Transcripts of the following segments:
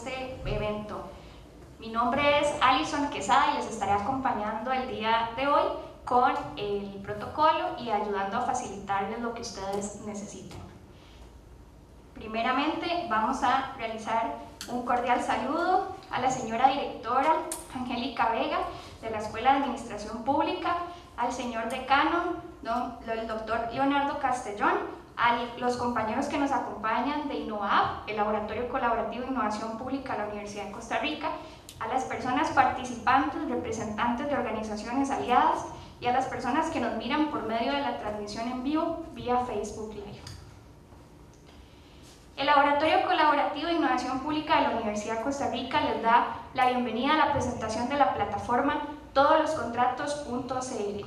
este evento. Mi nombre es Alison Quesada y les estaré acompañando el día de hoy con el protocolo y ayudando a facilitarles lo que ustedes necesiten. Primeramente vamos a realizar un cordial saludo a la señora directora Angélica Vega de la Escuela de Administración Pública, al señor decano, el doctor Leonardo Castellón, a los compañeros que nos acompañan de INNOVAP, el Laboratorio Colaborativo de Innovación Pública de la Universidad de Costa Rica, a las personas participantes, representantes de organizaciones aliadas y a las personas que nos miran por medio de la transmisión en vivo vía Facebook Live. El Laboratorio Colaborativo de Innovación Pública de la Universidad de Costa Rica les da la bienvenida a la presentación de la plataforma Todos los Contratos.cl,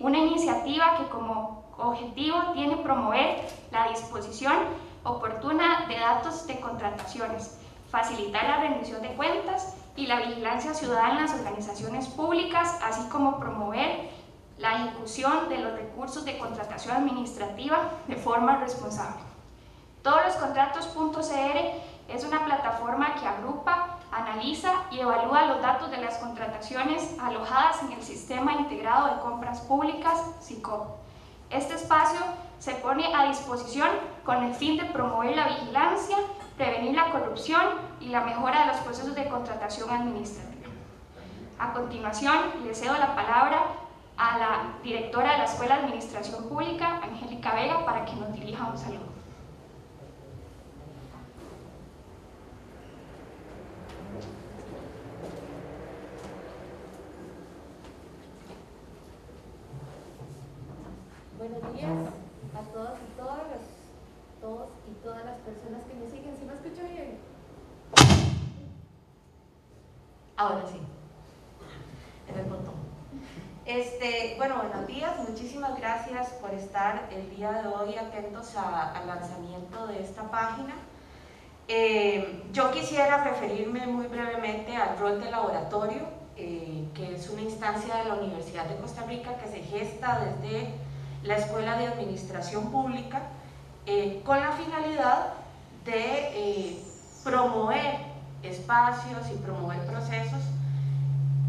una iniciativa que como objetivo tiene promover la disposición oportuna de datos de contrataciones, facilitar la rendición de cuentas y la vigilancia ciudadana en las organizaciones públicas, así como promover la ejecución de los recursos de contratación administrativa de forma responsable. Todos los contratos.cr es una plataforma que agrupa, analiza y evalúa los datos de las contrataciones alojadas en el Sistema Integrado de Compras Públicas, SICOP. Este espacio se pone a disposición con el fin de promover la vigilancia, prevenir la corrupción y la mejora de los procesos de contratación administrativa. A continuación, le cedo la palabra a la directora de la Escuela de Administración Pública, Angélica Vega, para que nos dirija un saludo. Días a todos y todas, todos y todas las personas que me siguen. ¿Sí me escucho bien? Ahora sí. En el botón. Este, bueno, buenos días, muchísimas gracias por estar el día de hoy atentos al lanzamiento de esta página. Eh, yo quisiera referirme muy brevemente al rol del laboratorio, eh, que es una instancia de la Universidad de Costa Rica que se gesta desde la Escuela de Administración Pública eh, con la finalidad de eh, promover espacios y promover procesos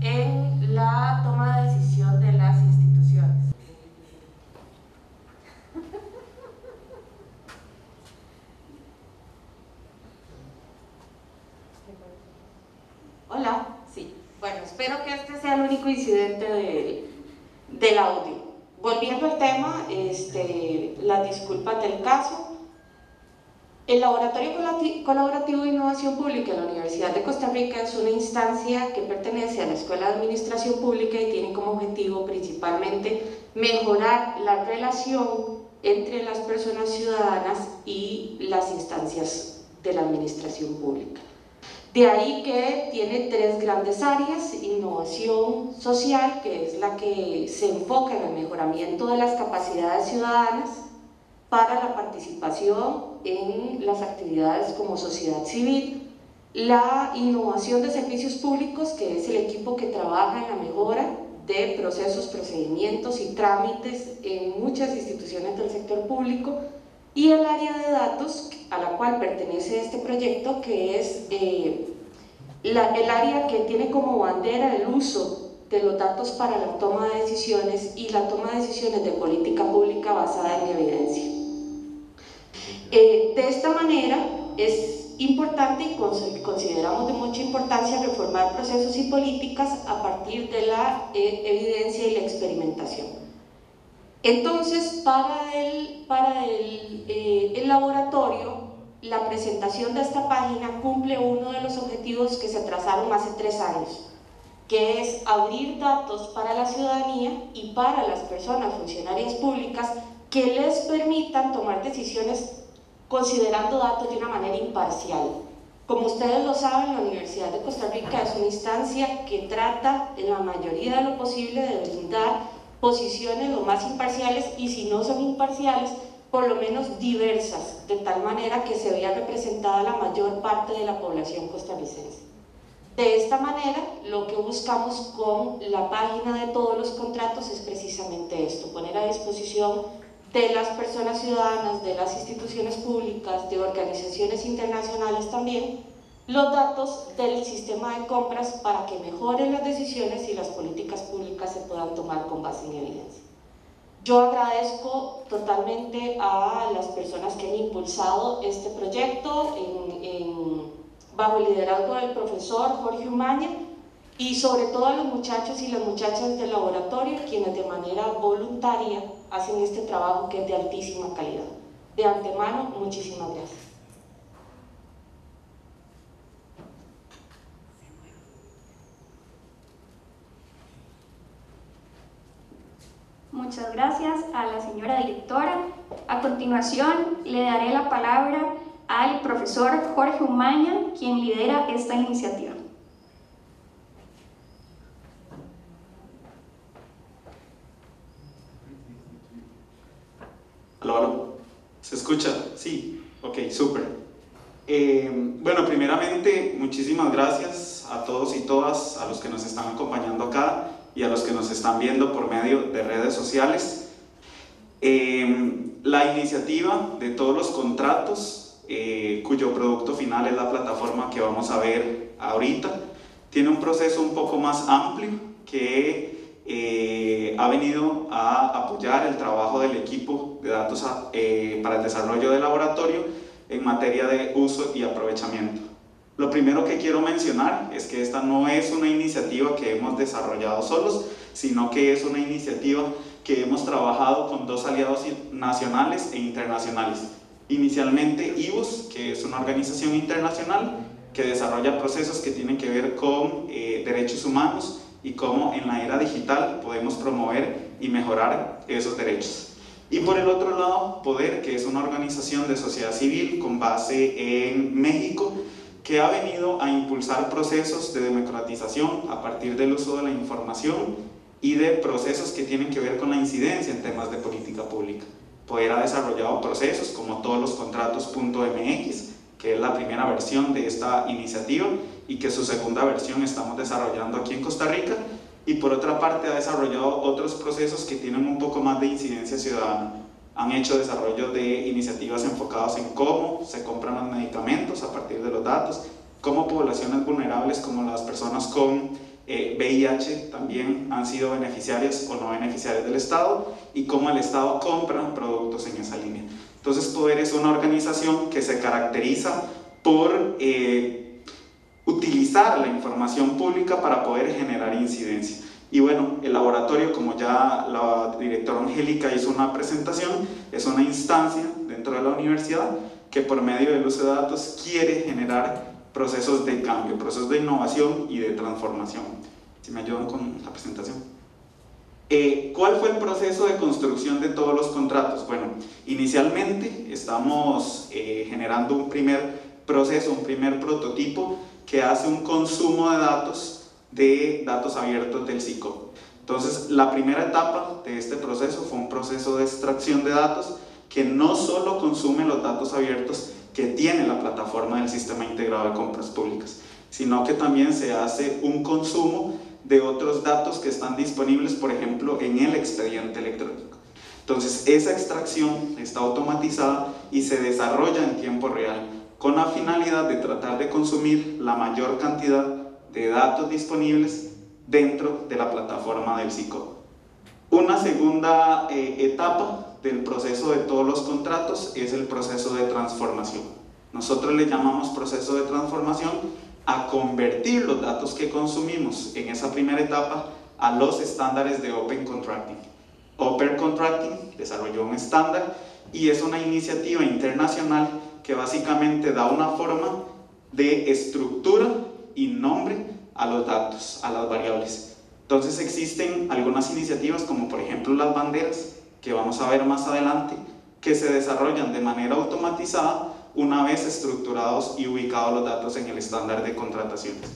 en la toma de decisión de las instituciones. Hola, sí. Bueno, espero que este sea el único incidente del audio. Volviendo al tema, este, las disculpas del caso. El Laboratorio Colaborativo de Innovación Pública de la Universidad de Costa Rica es una instancia que pertenece a la Escuela de Administración Pública y tiene como objetivo principalmente mejorar la relación entre las personas ciudadanas y las instancias de la administración pública. De ahí que tiene tres grandes áreas, innovación social, que es la que se enfoca en el mejoramiento de las capacidades ciudadanas para la participación en las actividades como sociedad civil, la innovación de servicios públicos, que es el equipo que trabaja en la mejora de procesos, procedimientos y trámites en muchas instituciones del sector público, y el área de datos a la cual pertenece este proyecto, que es eh, el área que tiene como bandera el uso de los datos para la toma de decisiones y la toma de decisiones de política pública basada en evidencia. Eh, de esta manera es importante y consideramos de mucha importancia reformar procesos y políticas a partir de la eh, evidencia y la experimentación. Entonces, para eh, el, laboratorio, la presentación de esta página cumple uno de los objetivos que se trazaron hace tres años, que es abrir datos para la ciudadanía y para las personas funcionarias públicas que les permitan tomar decisiones considerando datos de una manera imparcial. Como ustedes lo saben, la Universidad de Costa Rica es una instancia que trata en la mayoría de lo posible de brindar posiciones lo más imparciales y si no son imparciales, por lo menos diversas, de tal manera que se vea representada la mayor parte de la población costarricense. De esta manera, lo que buscamos con la página de todos los contratos es precisamente esto, poner a disposición de las personas ciudadanas, de las instituciones públicas, de organizaciones internacionales también, los datos del sistema de compras para que mejoren las decisiones y las políticas públicas se puedan tomar con base en evidencia. Yo agradezco totalmente a las personas que han impulsado este proyecto bajo el liderazgo del profesor Jorge Umaña y sobre todo a los muchachos y las muchachas del laboratorio quienes de manera voluntaria hacen este trabajo que es de altísima calidad. De antemano, muchísimas gracias. Muchas gracias a la señora directora. A continuación le daré la palabra al profesor Jorge Umaña, quien lidera esta iniciativa. Aló, ¿Se escucha? Sí. Ok, súper. Eh, bueno, primeramente, muchísimas gracias a todos y todas, a los que nos están acompañando acá y a los que nos están viendo por medio de redes sociales. Em, la iniciativa de todos los contratos, eh, cuyo producto final es la plataforma que vamos a ver ahorita, tiene un proceso un poco más amplio que eh, ha venido a apoyar el trabajo del equipo de datos eh, para el desarrollo del laboratorio en materia de uso y aprovechamiento. Lo primero que quiero mencionar es que esta no es una iniciativa que hemos desarrollado solos, sino que es una iniciativa que hemos trabajado con dos aliados nacionales e internacionales. Inicialmente IVOS, que es una organización internacional que desarrolla procesos que tienen que ver con eh, derechos humanos y cómo en la era digital podemos promover y mejorar esos derechos. Y por el otro lado, Poder, que es una organización de sociedad civil con base en México, que ha venido a impulsar procesos de democratización a partir del uso de la información y de procesos que tienen que ver con la incidencia en temas de política pública. Poder ha desarrollado procesos como todos los contratos.mx, que es la primera versión de esta iniciativa y que su segunda versión estamos desarrollando aquí en Costa Rica. Y por otra parte ha desarrollado otros procesos que tienen un poco más de incidencia ciudadana han hecho desarrollo de iniciativas enfocadas en cómo se compran los medicamentos a partir de los datos, cómo poblaciones vulnerables como las personas con VIH eh, también han sido beneficiarias o no beneficiarias del Estado y cómo el Estado compra productos en esa línea. Entonces Poder es una organización que se caracteriza por eh, utilizar la información pública para poder generar incidencia. Y bueno, el laboratorio, como ya la directora Angélica hizo una presentación, es una instancia dentro de la universidad que por medio del uso de datos quiere generar procesos de cambio, procesos de innovación y de transformación. Si me ayudan con la presentación. Eh, ¿Cuál fue el proceso de construcción de todos los contratos? Bueno, inicialmente estamos eh, generando un primer proceso, un primer prototipo que hace un consumo de datos de datos abiertos del SICO. Entonces, la primera etapa de este proceso fue un proceso de extracción de datos que no solo consume los datos abiertos que tiene la plataforma del Sistema Integrado de Compras Públicas, sino que también se hace un consumo de otros datos que están disponibles, por ejemplo, en el expediente electrónico. Entonces, esa extracción está automatizada y se desarrolla en tiempo real con la finalidad de tratar de consumir la mayor cantidad de datos disponibles dentro de la plataforma del SICO. Una segunda eh, etapa del proceso de todos los contratos es el proceso de transformación. Nosotros le llamamos proceso de transformación a convertir los datos que consumimos en esa primera etapa a los estándares de Open Contracting. Open Contracting desarrolló un estándar y es una iniciativa internacional que básicamente da una forma de estructura y nombre a los datos, a las variables. Entonces existen algunas iniciativas como por ejemplo las banderas, que vamos a ver más adelante, que se desarrollan de manera automatizada una vez estructurados y ubicados los datos en el estándar de contrataciones.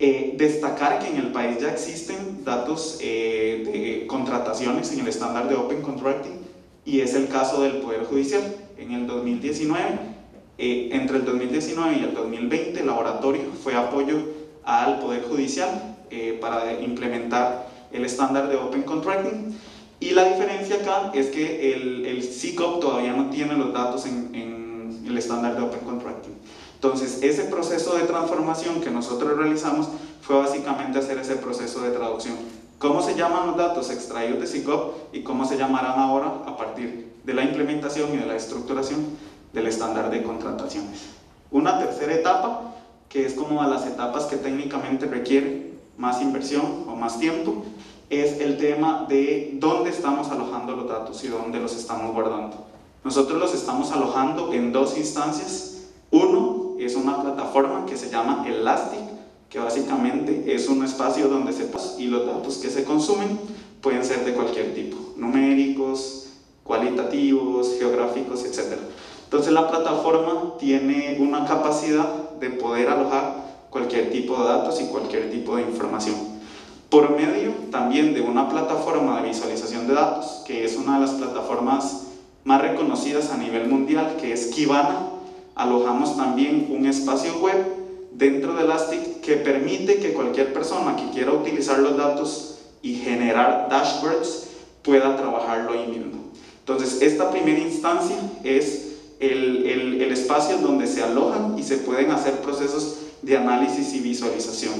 Eh, destacar que en el país ya existen datos eh, de contrataciones en el estándar de Open Contracting y es el caso del Poder Judicial. En el 2019 eh, entre el 2019 y el 2020, el laboratorio fue apoyo al Poder Judicial eh, para implementar el estándar de Open Contracting. Y la diferencia acá es que el, el CICOP todavía no tiene los datos en, en el estándar de Open Contracting. Entonces, ese proceso de transformación que nosotros realizamos fue básicamente hacer ese proceso de traducción. ¿Cómo se llaman los datos extraídos de SICOP y cómo se llamarán ahora a partir de la implementación y de la estructuración del estándar de contrataciones? Una tercera etapa, que es como a las etapas que técnicamente requieren más inversión o más tiempo, es el tema de dónde estamos alojando los datos y dónde los estamos guardando. Nosotros los estamos alojando en dos instancias. Uno es una plataforma que se llama Elastic, que básicamente es un espacio donde se y los datos que se consumen pueden ser de cualquier tipo, numéricos, cualitativos, geográficos, etc. Entonces la plataforma tiene una capacidad de poder alojar cualquier tipo de datos y cualquier tipo de información. Por medio también de una plataforma de visualización de datos, que es una de las plataformas más reconocidas a nivel mundial, que es Kibana, alojamos también un espacio web dentro de Elastic que permite que cualquier persona que quiera utilizar los datos y generar dashboards pueda trabajarlo ahí mismo. Entonces, esta primera instancia es el, el, espacio donde se alojan y se pueden hacer procesos de análisis y visualización.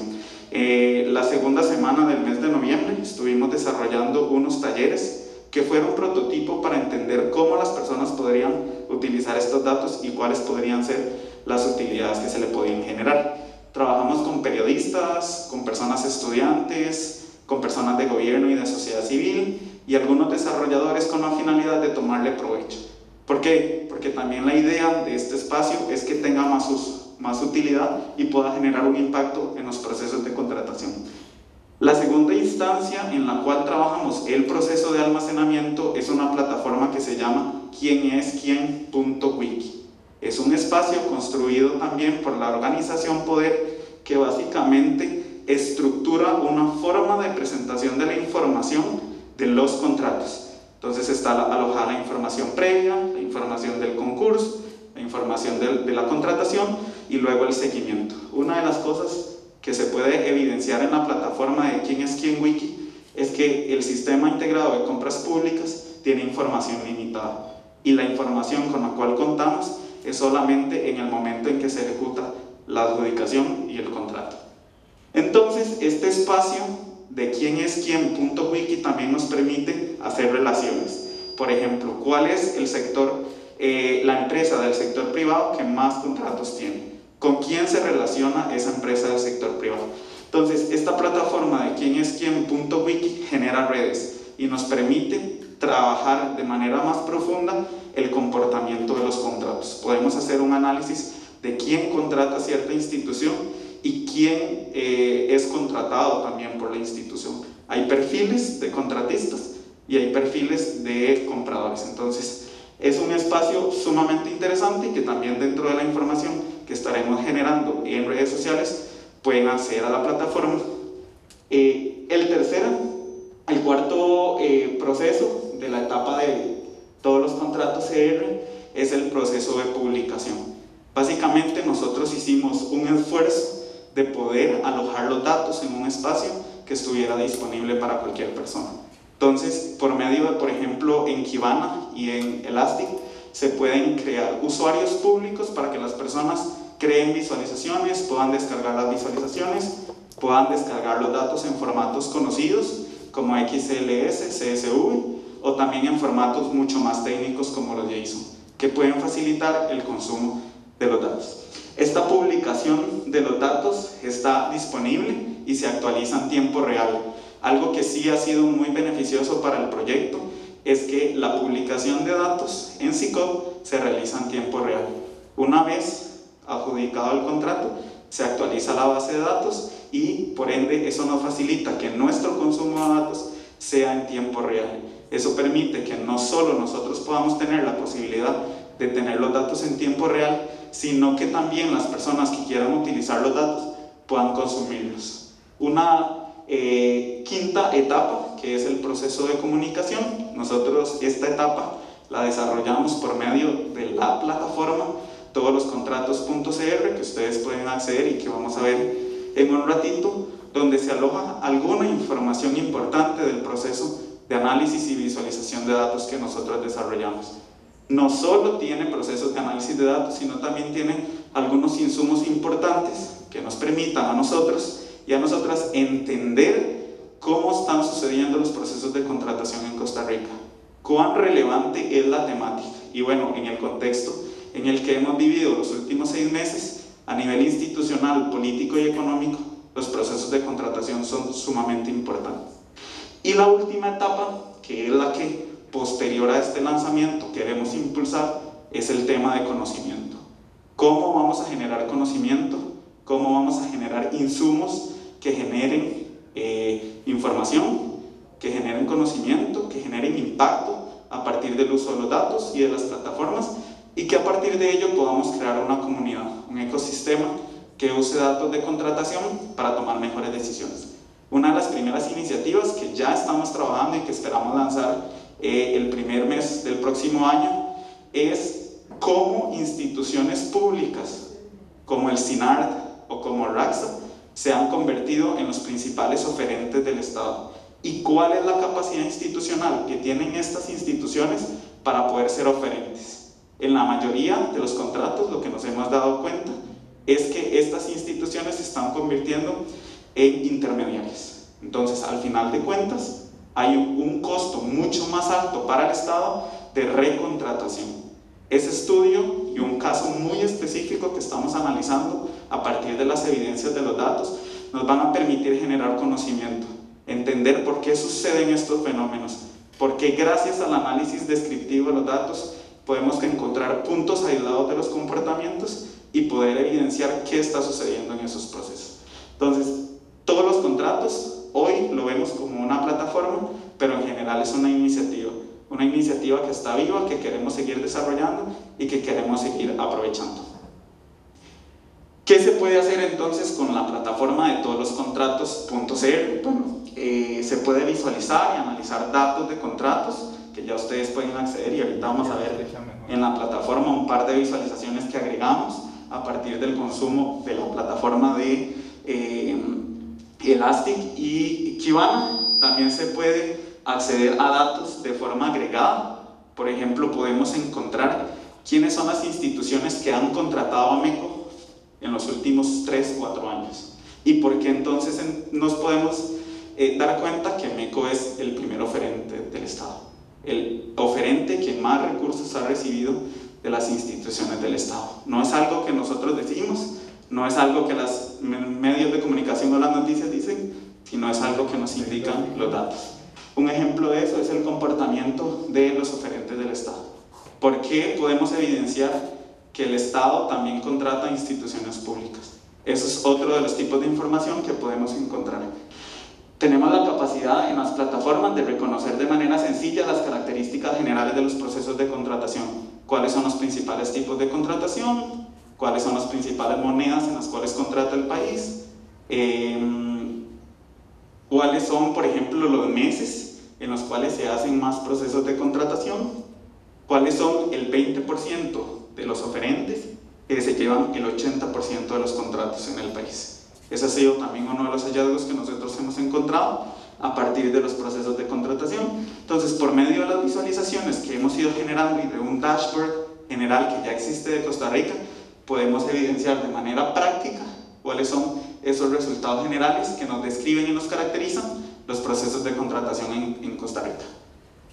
Eh, la segunda semana del mes de noviembre estuvimos desarrollando unos talleres que fueron prototipo para entender cómo las personas podrían utilizar estos datos y cuáles podrían ser las utilidades que se le podían generar. Trabajamos con periodistas, con personas estudiantes, con personas de gobierno y de sociedad civil y algunos desarrolladores con la finalidad de tomarle provecho. ¿Por qué? Porque también la idea de este espacio es que tenga más uso más utilidad y pueda generar un impacto en los procesos de contratación. La segunda instancia en la cual trabajamos el proceso de almacenamiento es una plataforma que se llama quienesquien.wiki. Es un espacio construido también por la organización Poder que básicamente estructura una forma de presentación de la información de los contratos. Entonces está alojada la información previa, información del concurso, información de, de la contratación y luego el seguimiento. Una de las cosas que se puede evidenciar en la plataforma de quién es quién wiki es que el sistema integrado de compras públicas tiene información limitada y la información con la cual contamos es solamente en el momento en que se ejecuta la adjudicación y el contrato. Entonces, este espacio de quién es quién.wiki también nos permite hacer relaciones. Por ejemplo, ¿cuál es el sector, eh, la empresa del sector privado que más contratos tiene? con quién se relaciona esa empresa del sector privado. Entonces, esta plataforma de quién es quién.wiki genera redes y nos permite trabajar de manera más profunda el comportamiento de los contratos. Podemos hacer un análisis de quién contrata cierta institución y quién eh, es contratado también por la institución. Hay perfiles de contratistas y hay perfiles de compradores. Entonces, es un espacio sumamente interesante y que también dentro de la información que estaremos generando en redes sociales pueden acceder a la plataforma. Eh, el tercero, el cuarto eh, proceso de la etapa de todos los contratos CR es el proceso de publicación. Básicamente nosotros hicimos un esfuerzo de poder alojar los datos en un espacio que estuviera disponible para cualquier persona. Entonces, por medio de, por ejemplo, en Kibana y en Elastic, se pueden crear usuarios públicos para que las personas creen visualizaciones, puedan descargar las visualizaciones, puedan descargar los datos en formatos conocidos como XLS, CSV o también en formatos mucho más técnicos como los JSON, que pueden facilitar el consumo de los datos. Esta publicación de los datos está disponible y se actualiza en tiempo real. Algo que sí ha sido muy beneficioso para el proyecto es que la publicación de datos en SICOP se realiza en tiempo real. Una vez adjudicado el contrato, se actualiza la base de datos y por ende eso nos facilita que nuestro consumo de datos sea en tiempo real. Eso permite que no solo nosotros podamos tener la posibilidad de tener los datos en tiempo real, sino que también las personas que quieran utilizar los datos puedan consumirlos. Una eh, quinta etapa, que es el proceso de comunicación. Nosotros esta etapa la desarrollamos por medio de la plataforma todos los contratos.cr que ustedes pueden acceder y que vamos a ver en un ratito, donde se aloja alguna información importante del proceso de análisis y visualización de datos que nosotros desarrollamos. No solo tiene procesos de análisis de datos, sino también tiene algunos insumos importantes que nos permitan a nosotros y a nosotras entender cómo están sucediendo los procesos de contratación en Costa Rica, cuán relevante es la temática y bueno, en el contexto en el que hemos vivido los últimos seis meses, a nivel institucional, político y económico, los procesos de contratación son sumamente importantes. Y la última etapa, que es la que posterior a este lanzamiento queremos impulsar, es el tema de conocimiento. ¿Cómo vamos a generar conocimiento? ¿Cómo vamos a generar insumos que generen eh, información, que generen conocimiento, que generen impacto a partir del uso de los datos y de las plataformas y que a partir de ello podamos crear una comunidad, un ecosistema que use datos de contratación para tomar mejores decisiones. Una de las primeras iniciativas que ya estamos trabajando y que esperamos lanzar eh, el primer mes del próximo año es cómo instituciones públicas como el SINARD o como RAXA se han convertido en los principales oferentes del Estado y cuál es la capacidad institucional que tienen estas instituciones para poder ser oferentes. En la mayoría de los contratos lo que nos hemos dado cuenta es que estas instituciones se están convirtiendo en intermediarios. Entonces, al final de cuentas, hay un costo mucho más alto para el Estado de recontratación. Ese estudio y un caso muy específico que estamos analizando a partir de las evidencias de los datos nos van a permitir generar conocimiento, entender por qué suceden estos fenómenos, porque gracias al análisis descriptivo de los datos podemos encontrar puntos aislados de los comportamientos y poder evidenciar qué está sucediendo en esos procesos. Entonces, todos los contratos hoy lo vemos como una plataforma, pero en general es una iniciativa, una iniciativa que está viva, que queremos seguir desarrollando y que queremos seguir aprovechando. ¿Qué se puede hacer entonces con la plataforma de todos los contratos.cr? Bueno, eh, se puede visualizar y analizar datos de contratos que ya ustedes pueden acceder y ahorita vamos a ver en la plataforma un par de visualizaciones que agregamos a partir del consumo de la plataforma de eh, Elastic y Kibana. También se puede acceder a datos de forma agregada. Por ejemplo, podemos encontrar quiénes son las instituciones que han contratado a MECO en los últimos 3, 4 años. Y por qué entonces nos podemos eh, dar cuenta que MECO es el primer oferente del Estado. El oferente que más recursos ha recibido de las instituciones del Estado. No es algo que nosotros decimos, no es algo que los medios de comunicación o las noticias dicen, sino es algo que nos indican los datos. Un ejemplo de eso es el comportamiento de los oferentes del Estado. ¿Por qué podemos evidenciar que el Estado también contrata instituciones públicas? Eso es otro de los tipos de información que podemos encontrar. Tenemos la capacidad en las plataformas de reconocer de manera sencilla las características generales de los procesos de contratación. Cuáles son los principales tipos de contratación, cuáles son las principales monedas en las cuales contrata el país, em, cuáles son, por ejemplo, los meses en los cuales se hacen más procesos de contratación, cuáles son el 20% de los oferentes que se llevan el 80% de los contratos en el país. Ese ha sido también uno de los hallazgos que nosotros hemos encontrado a partir de los procesos de contratación. Entonces, por medio de las visualizaciones que hemos ido generando y de un dashboard general que ya existe de Costa Rica, podemos evidenciar de manera práctica cuáles son esos resultados generales que nos describen y nos caracterizan los procesos de contratación en, en Costa Rica.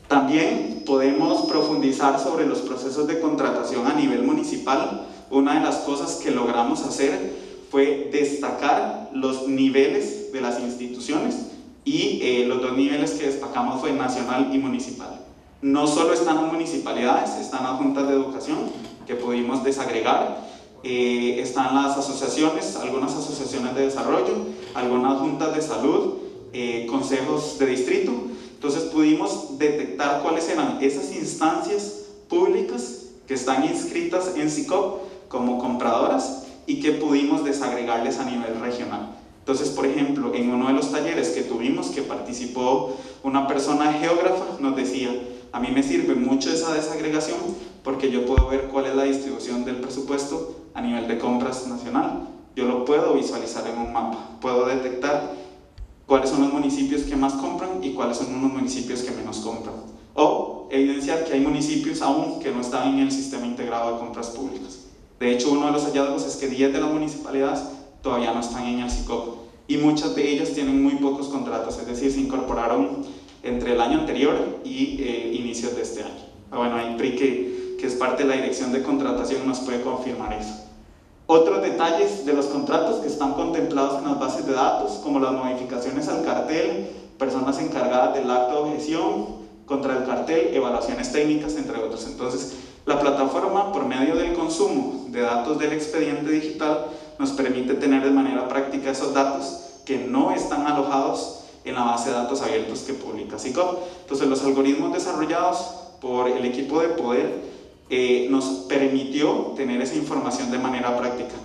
También podemos profundizar sobre los procesos de contratación a nivel municipal. Una de las cosas que logramos hacer fue destacar los niveles de las instituciones y eh, los dos niveles que destacamos fue nacional y municipal. No solo están las municipalidades, están las juntas de educación que pudimos desagregar, eh, están las asociaciones, algunas asociaciones de desarrollo, algunas juntas de salud, eh, consejos de distrito. Entonces pudimos detectar cuáles eran esas instancias públicas que están inscritas en SICOP como compradoras y que pudimos desagregarles a nivel regional. Entonces, por ejemplo, en uno de los talleres que tuvimos, que participó una persona geógrafa, nos decía, a mí me sirve mucho esa desagregación porque yo puedo ver cuál es la distribución del presupuesto a nivel de compras nacional. Yo lo puedo visualizar en un mapa, puedo detectar cuáles son los municipios que más compran y cuáles son los municipios que menos compran. O evidenciar que hay municipios aún que no están en el sistema integrado de compras públicas. De hecho, uno de los hallazgos es que 10 de las municipalidades todavía no están en el y muchas de ellas tienen muy pocos contratos, es decir, se incorporaron entre el año anterior y eh, inicios de este año. Bueno, ahí PRI, que, que es parte de la dirección de contratación, nos puede confirmar eso. Otros detalles de los contratos que están contemplados en las bases de datos, como las modificaciones al cartel, personas encargadas del acto de objeción contra el cartel, evaluaciones técnicas, entre otros. Entonces, la plataforma, por medio del consumo de datos del expediente digital, nos permite tener de manera práctica esos datos que no están alojados en la base de datos abiertos que publica SICOP. Entonces, los algoritmos desarrollados por el equipo de poder eh, nos permitió tener esa información de manera práctica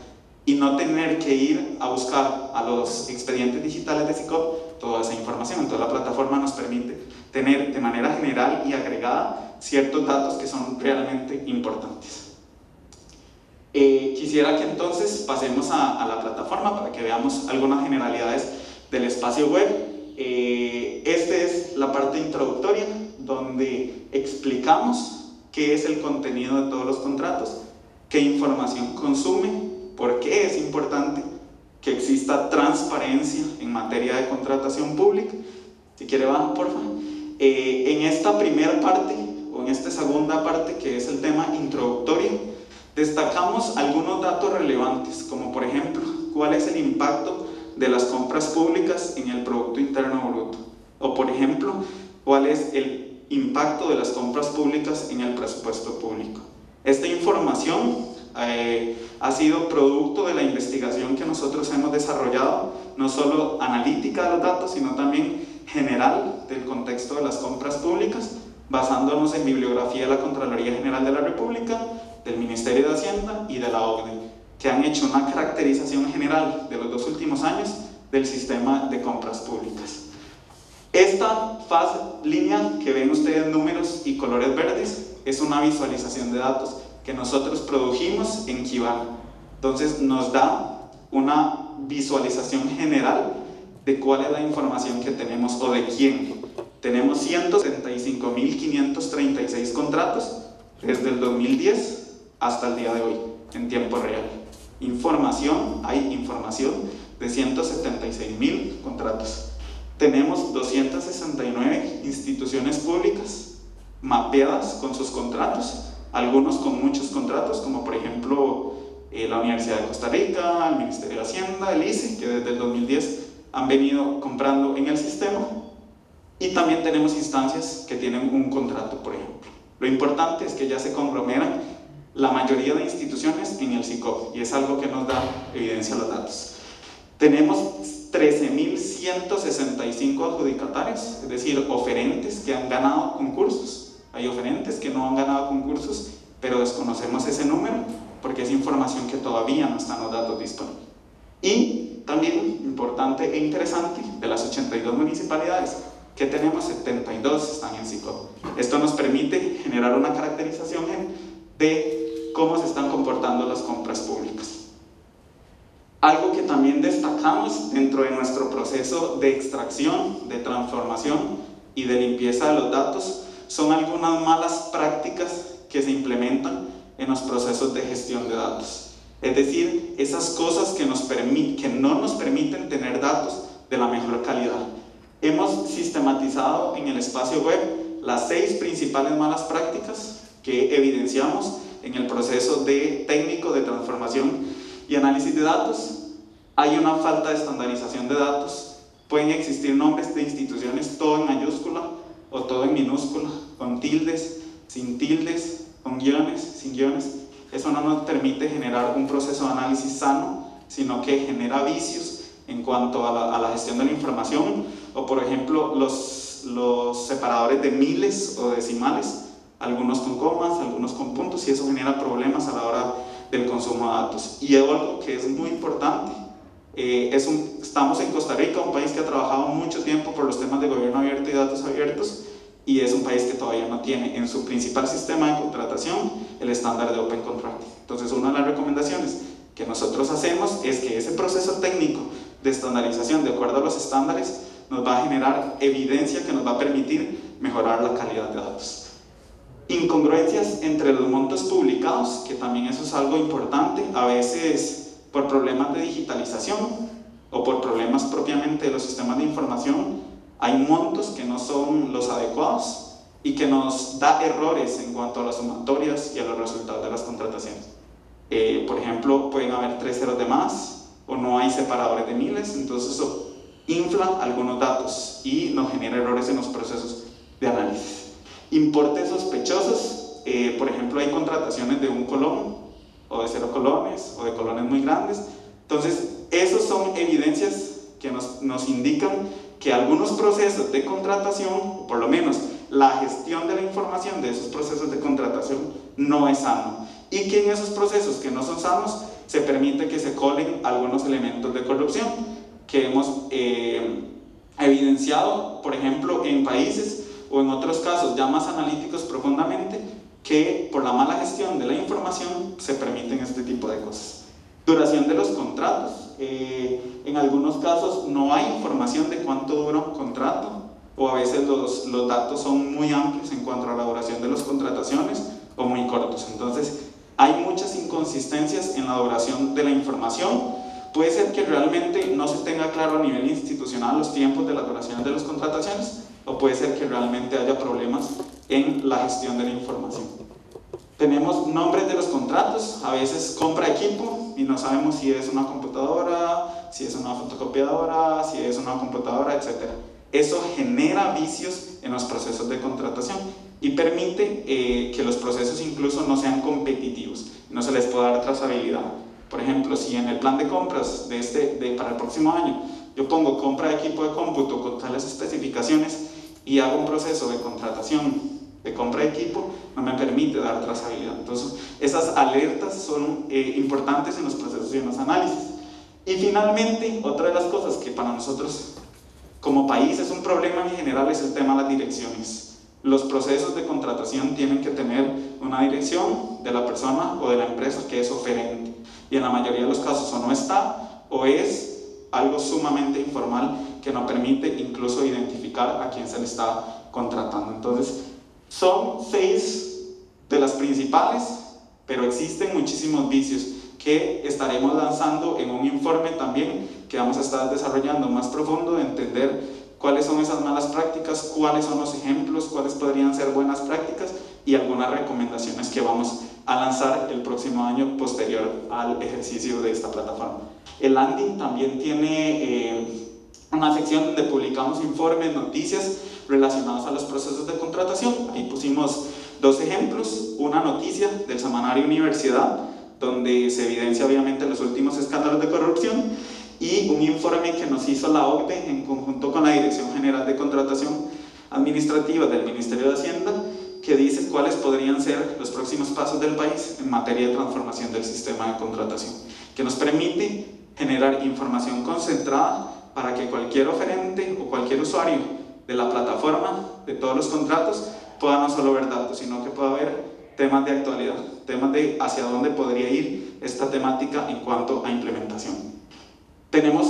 y no tener que ir a buscar a los expedientes digitales de SICOP toda esa información. Entonces la plataforma nos permite tener de manera general y agregada ciertos datos que son realmente importantes. Eh, quisiera que entonces pasemos a, la plataforma para que veamos algunas generalidades del espacio web. Eh, esta es la parte introductoria donde explicamos qué es el contenido de todos los contratos, qué información consume, por qué es importante que exista transparencia en materia de contratación pública. Si quiere, baja, por favor. Eh, en esta primera parte, o en esta segunda parte, que es el tema introductorio, destacamos algunos datos relevantes, como por ejemplo, cuál es el impacto de las compras públicas en el Producto Interno Bruto, o por ejemplo, cuál es el impacto de las compras públicas en el presupuesto público. Esta información eh, ha sido producto de la investigación que nosotros hemos desarrollado, no solo analítica de los datos, sino también general del contexto de las compras públicas, basándonos en bibliografía de la Contraloría General de la República, del Ministerio de Hacienda y de la OCDE, que han hecho una caracterización general de los dos últimos años del sistema de compras públicas. Esta fase, línea que ven ustedes números y colores verdes es una visualización de datos que nosotros produjimos en Kivan. Entonces nos da una visualización general de cuál es la información que tenemos o de quién. Tenemos 175.536 contratos desde el 2010 hasta el día de hoy, en tiempo real. Información, hay información de 176.000 contratos tenemos 269 instituciones públicas mapeadas con sus contratos, algunos con muchos contratos, como por ejemplo eh, la Universidad de Costa Rica, el Ministerio de Hacienda, el ICE, que desde el 2010 han venido comprando en el sistema, y también tenemos instancias que tienen un contrato, por ejemplo. Lo importante es que ya se conglomeran la mayoría de instituciones en el SICOP, y es algo que nos da evidencia a los datos. Tenemos 13.165 adjudicatarios, es decir, oferentes que han ganado concursos. Hay oferentes que no han ganado concursos, pero desconocemos ese número porque es información que todavía no están los datos disponibles. Y también, importante e interesante, de las 82 municipalidades que tenemos, 72 están en SICO. Esto nos permite generar una caracterización de cómo se están comportando las compras públicas. Algo que también destacamos dentro de nuestro proceso de extracción, de transformación y de limpieza de los datos son algunas malas prácticas que se implementan en los procesos de gestión de datos. Es decir, esas cosas que, nos que no nos permiten tener datos de la mejor calidad. Hemos sistematizado en el espacio web las seis principales malas prácticas que evidenciamos en el proceso de técnico de transformación y análisis de datos, hay una falta de estandarización de datos. Pueden existir nombres de instituciones todo en mayúscula o todo en minúscula, con tildes, sin tildes, con guiones, sin guiones. Eso no nos permite generar un proceso de análisis sano, sino que genera vicios en cuanto a la, gestión de la información o, por ejemplo, los, los separadores de miles o decimales, algunos con comas, algunos con puntos, y eso genera problemas a la hora del consumo de datos. Y algo que es muy importante, eh, es un, estamos en Costa Rica, un país que ha trabajado mucho tiempo por los temas de gobierno abierto y datos abiertos, y es un país que todavía no tiene en su principal sistema de contratación el estándar de Open Contracting. Entonces, una de las recomendaciones que nosotros hacemos es que ese proceso técnico de estandarización de acuerdo a los estándares nos va a generar evidencia que nos va a permitir mejorar la calidad de datos. Incongruencias entre los montos publicados, que también eso es algo importante, a veces por problemas de digitalización o por problemas propiamente de los sistemas de información, hay montos que no son los adecuados y que nos da errores en cuanto a las sumatorias y a los resultados de las contrataciones. Eh, por ejemplo, pueden haber tres ceros de más o no hay separadores de miles, entonces eso infla algunos datos y nos genera errores en los procesos de análisis. Importes sospechosos, eh, por ejemplo, hay contrataciones de un colón o de cero colones o de colones muy grandes. Entonces, esos son evidencias que nos, nos indican que algunos procesos de contratación, por lo menos la gestión de la información de esos procesos de contratación, no es sano. Y que en esos procesos que no son sanos, se permite que se colen algunos elementos de corrupción que hemos eh, evidenciado, por ejemplo, en países o en otros casos ya más analíticos profundamente, que por la mala gestión de la información se permiten este tipo de cosas. Duración de los contratos. Eh, en algunos casos no hay información de cuánto dura un contrato o a veces los, los datos son muy amplios en cuanto a la duración de las contrataciones o muy cortos. Entonces, hay muchas inconsistencias en la duración de la información Puede ser que realmente no se tenga claro a nivel institucional los tiempos de la duración de las contrataciones o puede ser que realmente haya problemas en la gestión de la información. Tenemos nombres de los contratos, a veces compra equipo y no sabemos si es una computadora, si es una fotocopiadora, si es una computadora, etc. Eso genera vicios en los procesos de contratación y permite eh, que los procesos incluso no sean competitivos, no se les pueda dar trazabilidad. Por ejemplo, si en el plan de compras de este, de, para el próximo año yo pongo compra de equipo de cómputo con tales especificaciones y hago un proceso de contratación de compra de equipo, no me permite dar trazabilidad. Entonces, esas alertas son eh, importantes en los procesos y en los análisis. Y finalmente, otra de las cosas que para nosotros como país es un problema en general es el tema de las direcciones. Los procesos de contratación tienen que tener una dirección de la persona o de la empresa que es oferente y en la mayoría de los casos o no está o es algo sumamente informal que no permite incluso identificar a quién se le está contratando. Entonces, son seis de las principales, pero existen muchísimos vicios que estaremos lanzando en un informe también que vamos a estar desarrollando más profundo de entender cuáles son esas malas prácticas, cuáles son los ejemplos, cuáles podrían ser buenas prácticas y algunas recomendaciones que vamos a lanzar el próximo año posterior al ejercicio de esta plataforma. El landing también tiene eh, una sección donde publicamos informes, noticias relacionadas a los procesos de contratación. Ahí pusimos dos ejemplos, una noticia del semanario Universidad, donde se evidencia obviamente los últimos escándalos de corrupción, y un informe que nos hizo la OCDE en conjunto con la Dirección General de Contratación Administrativa del Ministerio de Hacienda, que dice cuáles podrían ser los próximos pasos del país en materia de transformación del sistema de contratación, que nos permite generar información concentrada para que cualquier oferente o cualquier usuario de la plataforma, de todos los contratos, pueda no solo ver datos, sino que pueda ver temas de actualidad, temas de hacia dónde podría ir esta temática en cuanto a implementación. Tenemos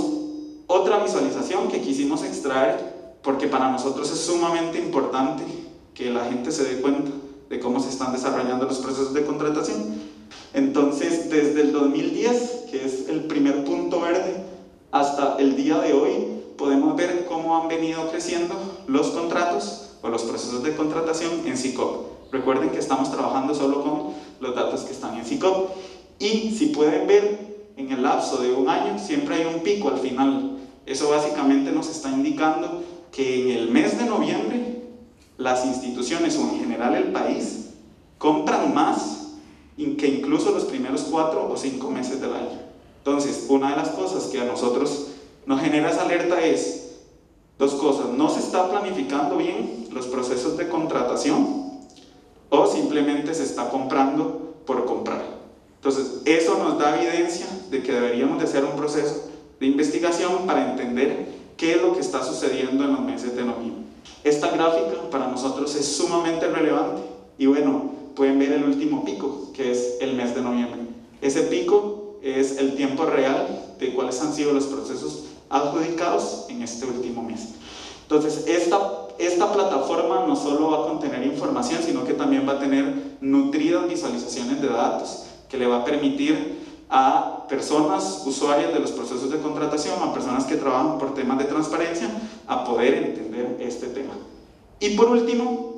otra visualización que quisimos extraer porque para nosotros es sumamente importante que la gente se dé cuenta de cómo se están desarrollando los procesos de contratación. Entonces, desde el 2010, que es el primer punto verde, hasta el día de hoy, podemos ver cómo han venido creciendo los contratos o los procesos de contratación en SICOP. Recuerden que estamos trabajando solo con los datos que están en SICOP. Y si pueden ver, en el lapso de un año siempre hay un pico al final. Eso básicamente nos está indicando que en el mes de noviembre las instituciones o en general el país compran más que incluso los primeros cuatro o cinco meses del año. Entonces, una de las cosas que a nosotros nos genera esa alerta es dos cosas. No se está planificando bien los procesos de contratación o simplemente se está comprando por comprar. Entonces, eso nos da evidencia de que deberíamos de hacer un proceso de investigación para entender qué es lo que está sucediendo en los meses de noviembre. Esta gráfica para nosotros es sumamente relevante y bueno, pueden ver el último pico, que es el mes de noviembre. Ese pico es el tiempo real de cuáles han sido los procesos adjudicados en este último mes. Entonces, esta, esta plataforma no solo va a contener información, sino que también va a tener nutridas visualizaciones de datos que le va a permitir a personas, usuarias de los procesos de contratación, a personas que trabajan por temas de transparencia, a poder entender este tema. Y por último,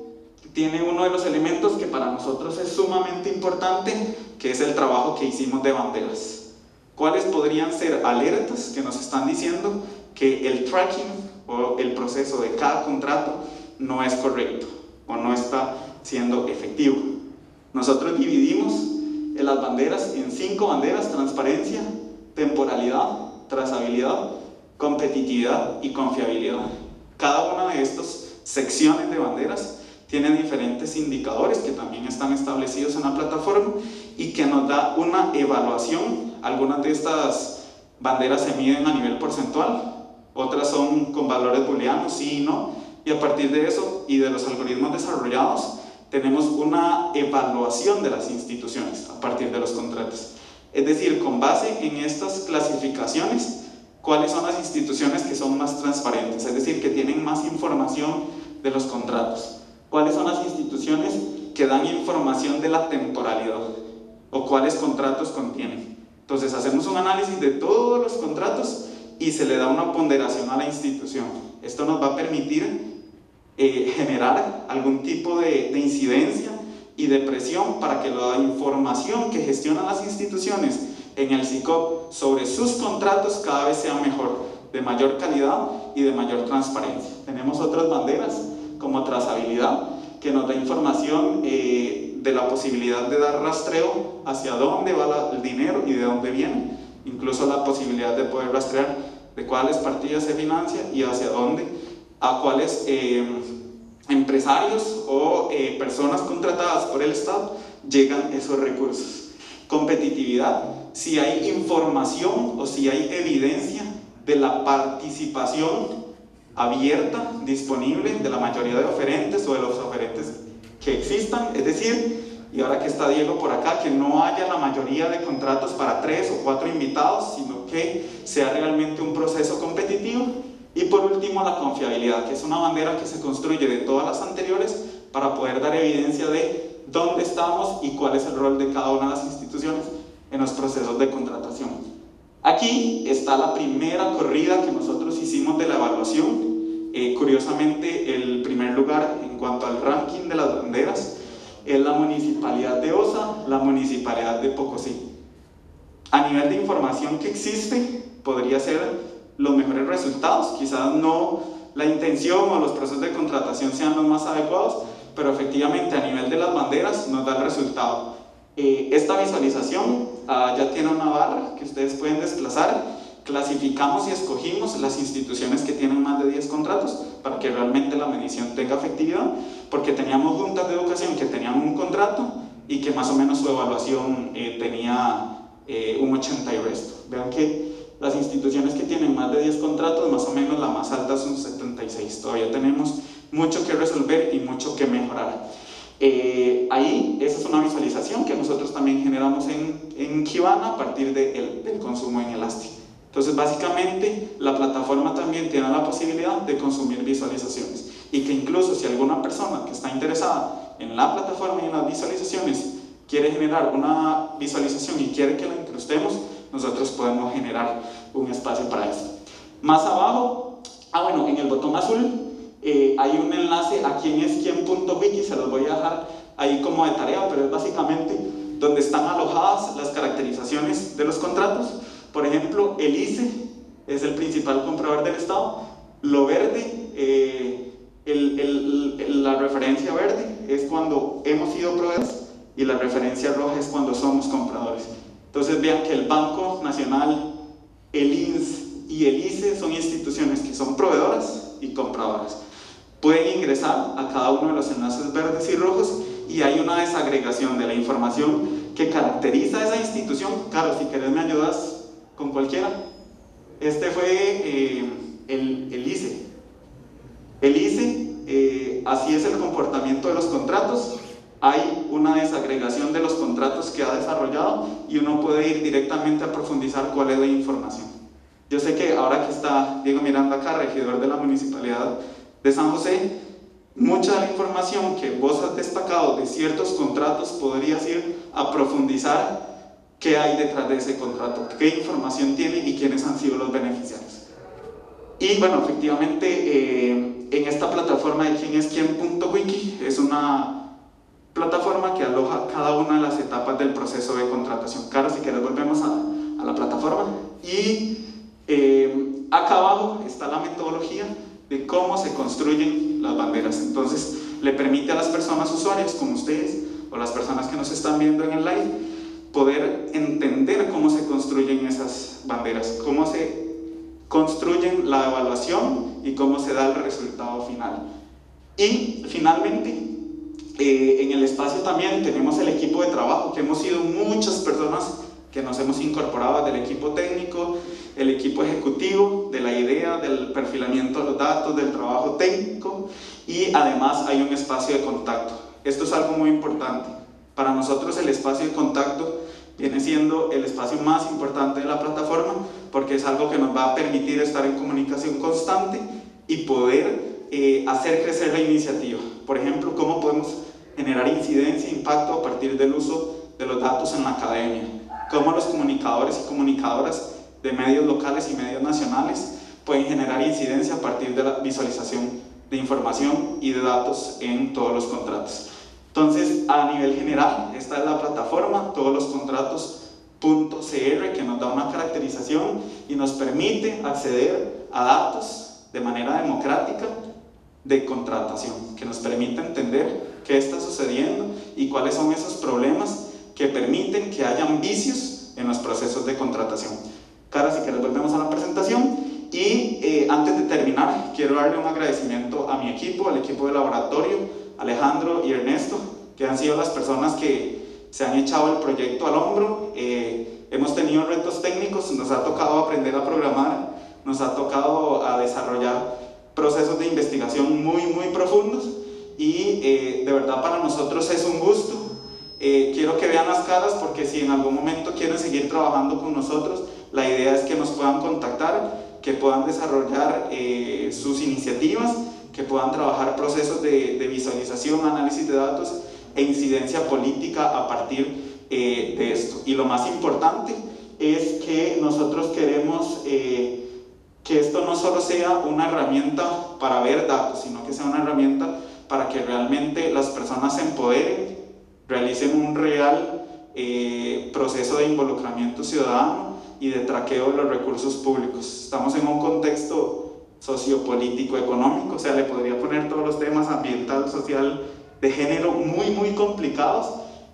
tiene uno de los elementos que para nosotros es sumamente importante, que es el trabajo que hicimos de banderas. ¿Cuáles podrían ser alertas que nos están diciendo que el tracking o el proceso de cada contrato no es correcto o no está siendo efectivo? Nosotros dividimos en las banderas en cinco banderas, transparencia, temporalidad, trazabilidad, competitividad y confiabilidad. Cada una de estas secciones de banderas tiene diferentes indicadores que también están establecidos en la plataforma y que nos da una evaluación. Algunas de estas banderas se miden a nivel porcentual, otras son con valores booleanos, sí y no, y a partir de eso y de los algoritmos desarrollados tenemos una evaluación de las instituciones a partir de los contratos. Es decir, con base en estas clasificaciones, cuáles son las instituciones que son más transparentes, es decir, que tienen más información de los contratos. Cuáles son las instituciones que dan información de la temporalidad o cuáles contratos contienen. Entonces hacemos un análisis de todos los contratos y se le da una ponderación a la institución. Esto nos va a permitir eh, generar algún tipo de, de, incidencia y de presión para que la información que gestionan las instituciones en el SICOP sobre sus contratos cada vez sea mejor, de mayor calidad y de mayor transparencia. Tenemos otras banderas como trazabilidad que nos da información eh, de la posibilidad de dar rastreo hacia dónde va el dinero y de dónde viene, incluso la posibilidad de poder rastrear de cuáles partidas se financia y hacia dónde a cuáles eh, empresarios o eh, personas contratadas por el Estado llegan esos recursos. Competitividad, si hay información o si hay evidencia de la participación abierta, disponible de la mayoría de oferentes o de los oferentes que existan, es decir, y ahora que está Diego por acá, que no haya la mayoría de contratos para tres o cuatro invitados, sino que sea realmente un proceso competitivo y por último, la confiabilidad, que es una bandera que se construye de todas las anteriores para poder dar evidencia de dónde estamos y cuál es el rol de cada una de las instituciones en los procesos de contratación. Aquí está la primera corrida que nosotros hicimos de la evaluación. Eh, curiosamente, el primer lugar en cuanto al ranking de las banderas es la Municipalidad de Osa, la Municipalidad de Pocosí. A nivel de información que existe, podría ser los mejores resultados. Quizás no la intención o los procesos de contratación sean los más adecuados, pero efectivamente a nivel de las banderas nos da el resultado. Eh, esta visualización ah, ya tiene una barra que ustedes pueden desplazar. Clasificamos y escogimos las instituciones que tienen más de 10 contratos para que realmente la medición tenga efectividad, porque teníamos juntas de educación que tenían un contrato y que más o menos su evaluación eh, tenía eh, un 80 y resto. Vean que las instituciones que tienen más de 10 contratos, más o menos la más alta son 76. Todavía tenemos mucho que resolver y mucho que mejorar. Eh, ahí, esa es una visualización que nosotros también generamos en, en Kibana a partir de del consumo en Elastic. Entonces, básicamente, la plataforma también tiene la posibilidad de consumir visualizaciones y que incluso si alguna persona que está interesada en la plataforma y en las visualizaciones quiere generar una visualización y quiere que la incrustemos, nosotros podemos generar un espacio para eso. Más abajo, ah bueno, en el botón azul eh, hay un enlace a quién es quién.wiki, se los voy a dejar ahí como de tarea, pero es básicamente donde están alojadas las caracterizaciones de los contratos. Por ejemplo, el ICE es el principal comprador del Estado, lo verde, eh, el, el, la referencia verde es cuando hemos sido proveedores y la referencia roja es cuando somos compradores. Entonces vean que el Banco Nacional, el INS y el ICE son instituciones que son proveedoras y compradoras. Pueden ingresar a cada uno de los enlaces verdes y rojos y hay una desagregación de la información que caracteriza a esa institución. Carlos, si querés me ayudas con cualquiera. Este fue eh, el, el, ICE. El ICE, eh, así es el comportamiento de los contratos hay una desagregación de los contratos que ha desarrollado y uno puede ir directamente a profundizar cuál es la información. Yo sé que ahora que está Diego Miranda acá, regidor de la Municipalidad de San José, mucha de la información que vos has destacado de ciertos contratos podrías ir a profundizar qué hay detrás de ese contrato, qué información tiene y quiénes han sido los beneficiarios. Y bueno, efectivamente, eh, en esta plataforma de quién es quién.wiki es una plataforma que aloja cada una de las etapas del proceso de contratación. Claro, si quieres volvemos a, a la plataforma. Y eh, acá abajo está la metodología de cómo se construyen las banderas. Entonces, le permite a las personas usuarias como ustedes o las personas que nos están viendo en el live poder entender cómo se construyen esas banderas, cómo se construyen la evaluación y cómo se da el resultado final. Y finalmente, eh, en el espacio también tenemos el equipo de trabajo, que hemos sido muchas personas que nos hemos incorporado del equipo técnico, el equipo ejecutivo, de la idea, del perfilamiento de los datos, del trabajo técnico y además hay un espacio de contacto. Esto es algo muy importante. Para nosotros el espacio de contacto viene siendo el espacio más importante de la plataforma porque es algo que nos va a permitir estar en comunicación constante y poder eh, hacer crecer la iniciativa. Por ejemplo, cómo podemos generar incidencia e impacto a partir del uso de los datos en la academia. Cómo los comunicadores y comunicadoras de medios locales y medios nacionales pueden generar incidencia a partir de la visualización de información y de datos en todos los contratos. Entonces, a nivel general, esta es la plataforma, todos los contratos .cr que nos da una caracterización y nos permite acceder a datos de manera democrática de contratación, que nos permite entender qué está sucediendo y cuáles son esos problemas que permiten que hayan vicios en los procesos de contratación. Cara, si quieres volvemos a la presentación y eh, antes de terminar quiero darle un agradecimiento a mi equipo, al equipo de laboratorio, Alejandro y Ernesto, que han sido las personas que se han echado el proyecto al hombro. Eh, hemos tenido retos técnicos, nos ha tocado aprender a programar, nos ha tocado a desarrollar procesos de investigación muy, muy profundos y eh, de verdad para nosotros es un gusto. Eh, quiero que vean las caras porque si en algún momento quieren seguir trabajando con nosotros, la idea es que nos puedan contactar, que puedan desarrollar sus iniciativas que puedan trabajar procesos de, visualización, análisis de datos e incidencia política a partir eh, de esto. Y lo más importante es que nosotros queremos eh, que esto no solo sea una herramienta para ver datos, sino que sea una herramienta para que realmente las personas se empoderen, realicen un real eh, proceso de involucramiento ciudadano y de traqueo de los recursos públicos. Estamos en un contexto sociopolítico, económico, o sea, le podría poner todos los temas ambiental, social, de género muy, muy complicados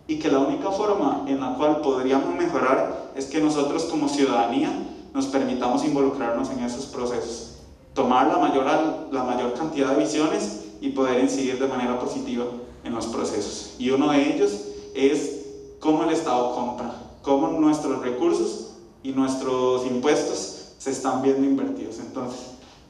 y que la única forma en la cual podríamos mejorar es que nosotros como ciudadanía nos permitamos involucrarnos en esos procesos, tomar la mayor, la mayor cantidad de visiones y poder incidir de manera positiva en los procesos. Y uno de ellos es cómo el Estado compra, cómo nuestros recursos y nuestros impuestos se están viendo invertidos. Entonces,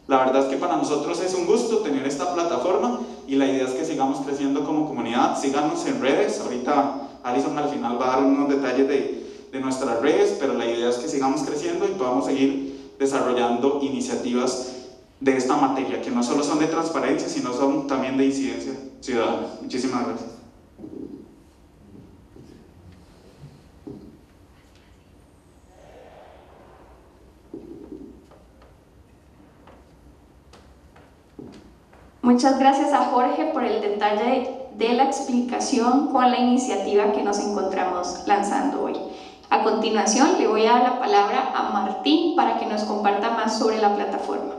la verdad es que para nosotros es un gusto tener esta plataforma y la idea es que sigamos creciendo como comunidad. Síganos en redes. Ahorita Alison al final va a dar unos detalles de, de nuestras redes, pero la idea es que sigamos creciendo y podamos seguir desarrollando iniciativas de esta materia, que no solo son de transparencia, sino son también de incidencia ciudadana. Muchísimas gracias. Muchas gracias a Jorge por el detalle de la explicación con la iniciativa que nos encontramos lanzando hoy. A continuación le voy a dar la palabra a Martín para que nos comparta más sobre la plataforma.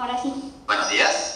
Ahora sí. Buenos días.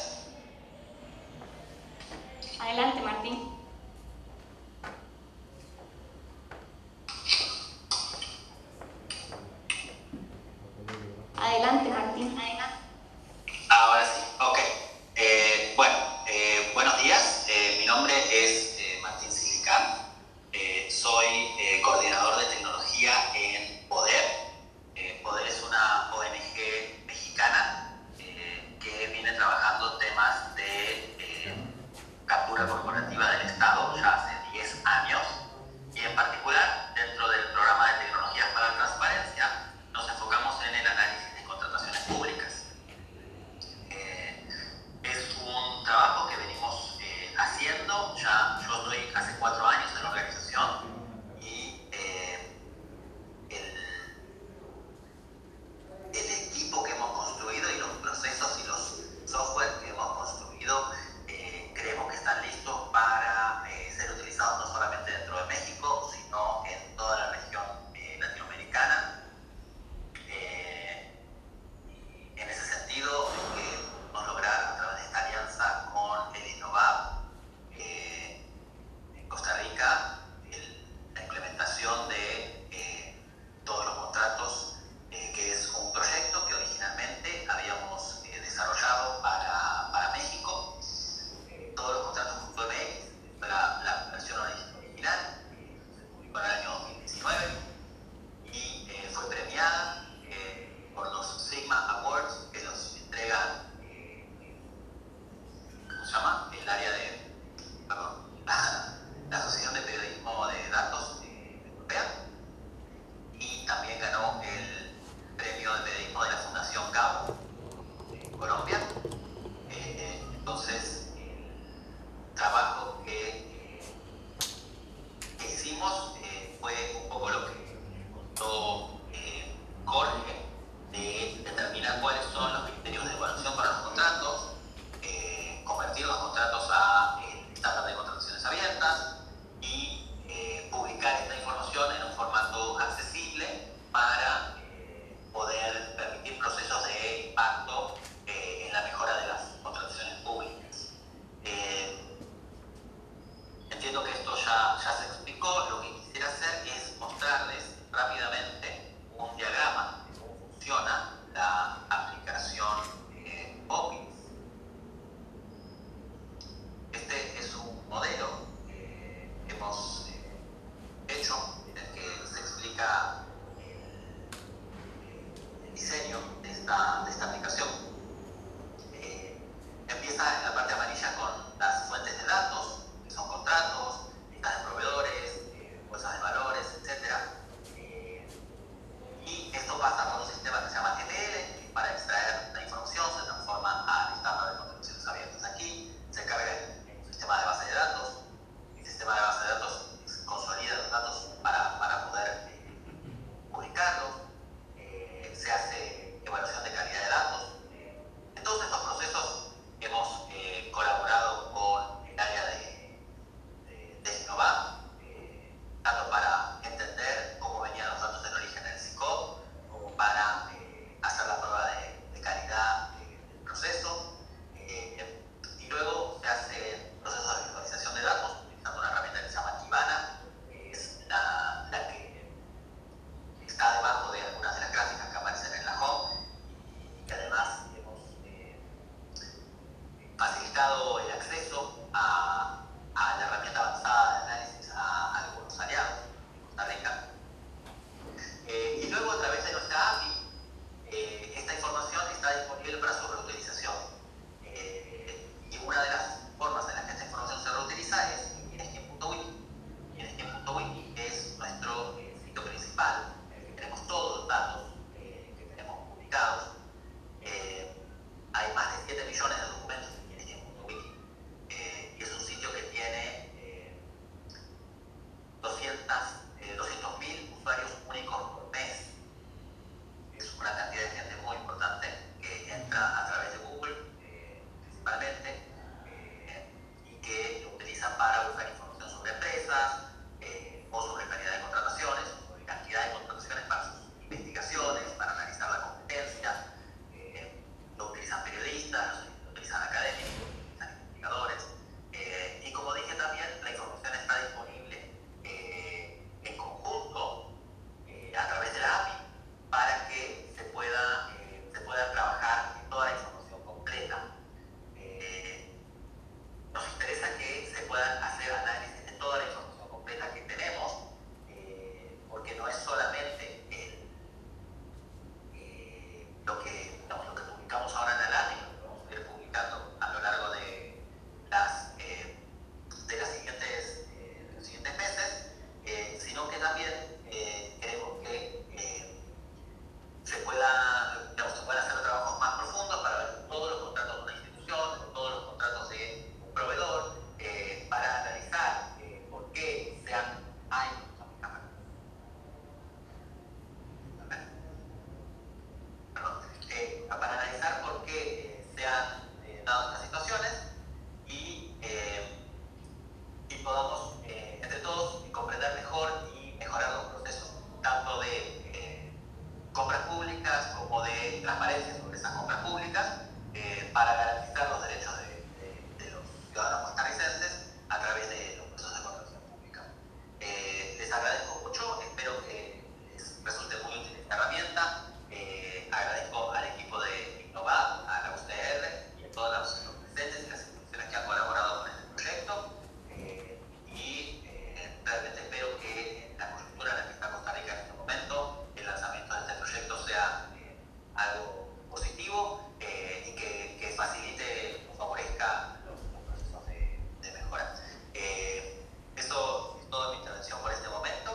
positivo y que, facilite o favorezca los, procesos de, mejora. Eh, eso es toda mi intervención por este momento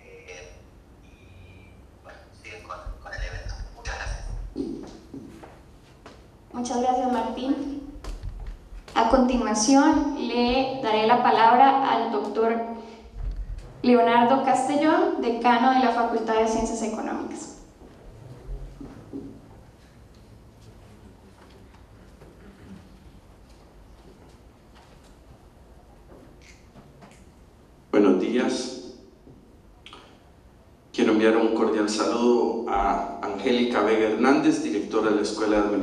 eh, y bueno, siguen con el evento. Muchas gracias. Muchas gracias Martín. A continuación le daré la palabra al doctor Leonardo Castellón, decano de la Facultad de Ciencias Económicas.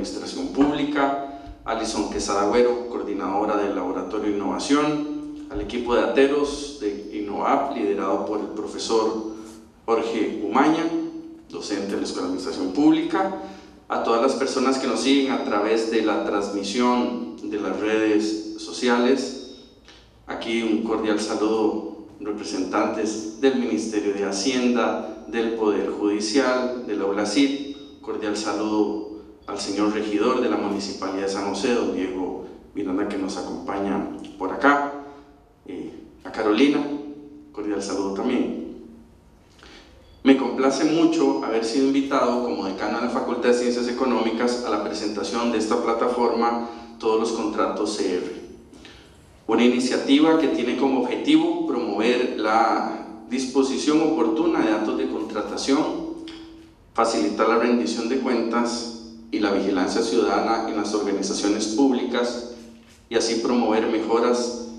Administración Pública, Alison Quesadagüero, coordinadora del Laboratorio Innovación, al equipo de ateros de INNOAP, liderado por el profesor Jorge Umaña, docente de la Escuela de Administración Pública, a todas las personas que nos siguen a través de la transmisión de las redes sociales. Aquí un cordial saludo representantes del Ministerio de Hacienda, del Poder Judicial, de la ULACID. Cordial saludo al señor regidor de la Municipalidad de San José, don Diego Miranda, que nos acompaña por acá. Eh, a Carolina, cordial saludo también. Me complace mucho haber sido invitado como decano de la Facultad de Ciencias Económicas a la presentación de esta plataforma Todos los Contratos CR una iniciativa que tiene como objetivo promover la disposición oportuna de datos de contratación, facilitar la rendición de cuentas y la vigilancia ciudadana en las organizaciones públicas y así promover mejoras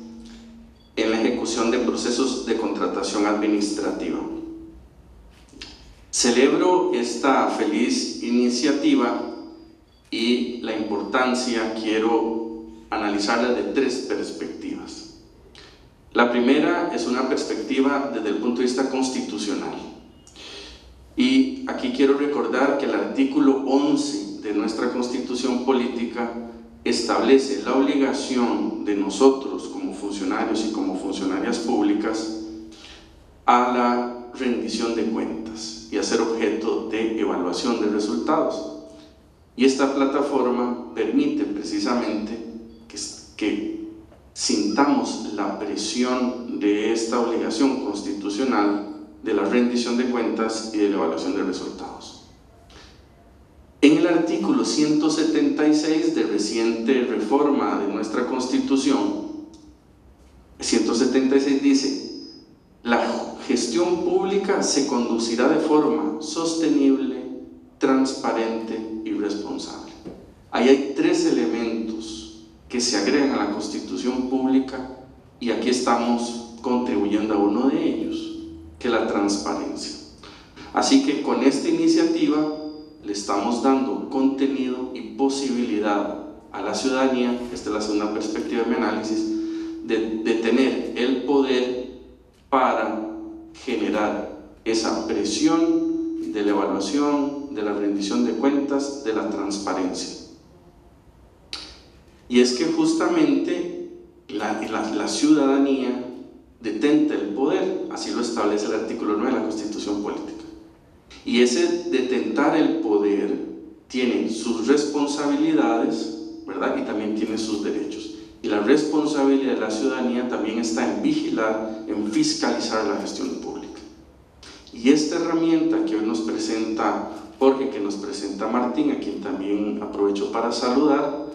en la ejecución de procesos de contratación administrativa. Celebro esta feliz iniciativa y la importancia quiero analizarla de tres perspectivas. La primera es una perspectiva desde el punto de vista constitucional. Y aquí quiero recordar que el artículo 11 de nuestra constitución política establece la obligación de nosotros como funcionarios y como funcionarias públicas a la rendición de cuentas y a ser objeto de evaluación de resultados. Y esta plataforma permite precisamente que sintamos la presión de esta obligación constitucional de la rendición de cuentas y de la evaluación de resultados. En el artículo 176 de reciente reforma de nuestra Constitución, 176 dice, la gestión pública se conducirá de forma sostenible, transparente y responsable. Ahí hay tres elementos que se agregan a la constitución pública y aquí estamos contribuyendo a uno de ellos, que es la transparencia. Así que con esta iniciativa le estamos dando contenido y posibilidad a la ciudadanía, esta es la segunda perspectiva de mi análisis, de, tener el poder para generar esa presión de la evaluación, de la rendición de cuentas, de la transparencia. Y es que justamente la, la, ciudadanía detenta el poder, así lo establece el artículo 9 de la Constitución Política. Y ese detentar el poder tiene sus responsabilidades, ¿verdad? Y también tiene sus derechos. Y la responsabilidad de la ciudadanía también está en vigilar, en fiscalizar la gestión pública. Y esta herramienta que hoy nos presenta Jorge, que nos presenta Martín, a quien también aprovecho para saludar,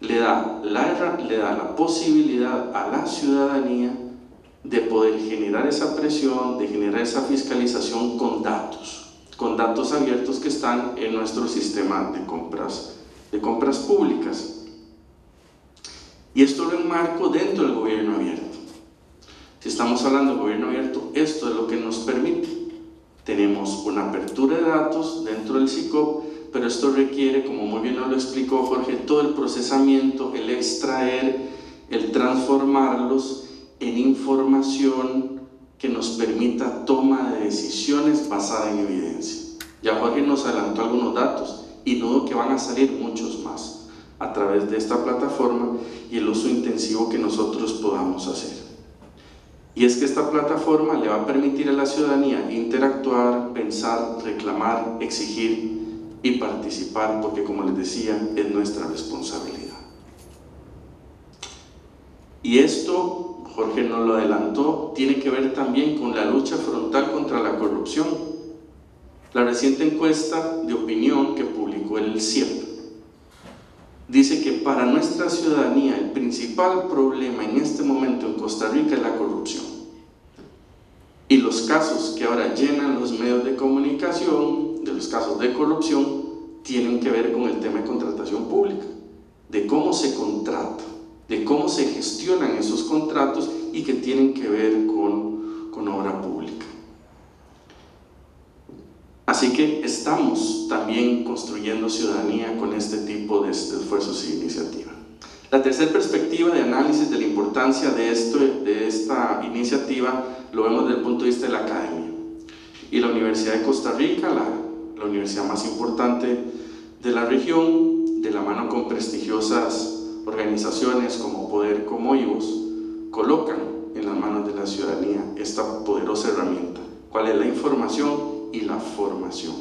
le da, la, le da la posibilidad a la ciudadanía de poder generar esa presión, de generar esa fiscalización con datos, con datos abiertos que están en nuestro sistema de compras, de compras públicas. Y esto lo enmarco dentro del gobierno abierto. Si estamos hablando del gobierno abierto, esto es lo que nos permite. Tenemos una apertura de datos dentro del SICOP pero esto requiere, como muy bien nos lo explicó Jorge, todo el procesamiento, el extraer, el transformarlos en información que nos permita toma de decisiones basada en evidencia. Ya Jorge nos adelantó algunos datos y no que van a salir muchos más a través de esta plataforma y el uso intensivo que nosotros podamos hacer. Y es que esta plataforma le va a permitir a la ciudadanía interactuar, pensar, reclamar, exigir y participar, porque como les decía, es nuestra responsabilidad. Y esto, Jorge nos lo adelantó, tiene que ver también con la lucha frontal contra la corrupción. La reciente encuesta de opinión que publicó el CIEP dice que para nuestra ciudadanía el principal problema en este momento en Costa Rica es la corrupción. Y los casos que ahora llenan los medios de comunicación, de los casos de corrupción, tienen que ver con el tema de contratación pública, de cómo se contrata, de cómo se gestionan esos contratos y que tienen que ver con, con obra pública. Así que estamos también construyendo ciudadanía con este tipo de esfuerzos e iniciativas. La tercera perspectiva de análisis de la importancia de, esto, de esta iniciativa lo vemos desde el punto de vista de la academia. Y la Universidad de Costa Rica, la, la universidad más importante de la región, de la mano con prestigiosas organizaciones como Poder como IVOS, colocan en las manos de la ciudadanía esta poderosa herramienta. ¿Cuál es la información? y la formación.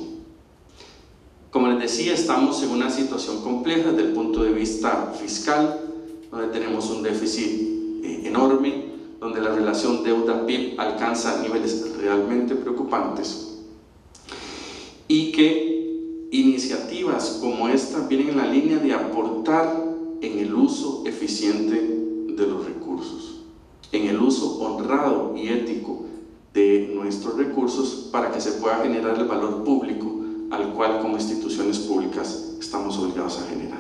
Como les decía, estamos en una situación compleja desde el punto de vista fiscal, donde tenemos un déficit eh, enorme, donde la relación deuda-PIB alcanza niveles realmente preocupantes y que iniciativas como esta vienen en la línea de aportar en el uso eficiente de los recursos, en el uso honrado y ético de nuestros recursos para que se pueda generar el valor público al cual como instituciones públicas estamos obligados a generar.